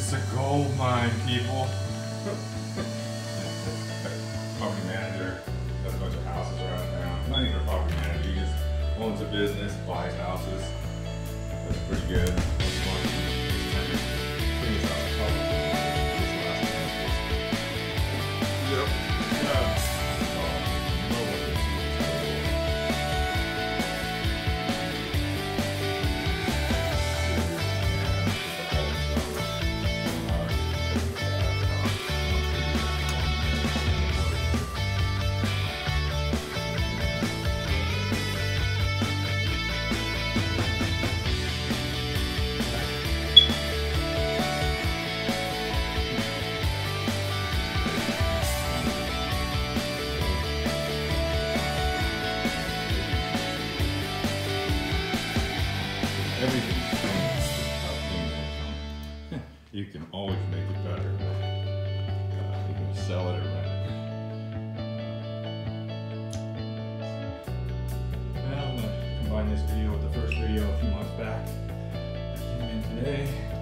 is a gold mine, people. property manager does a bunch of houses around town. Not even a property manager, he just owns a business, buys houses. That's pretty good. It's fun. You can always make it better. Uh, you can sell it or rent it. Well, I'm gonna combine this video with the first video a few months back. I Came in today.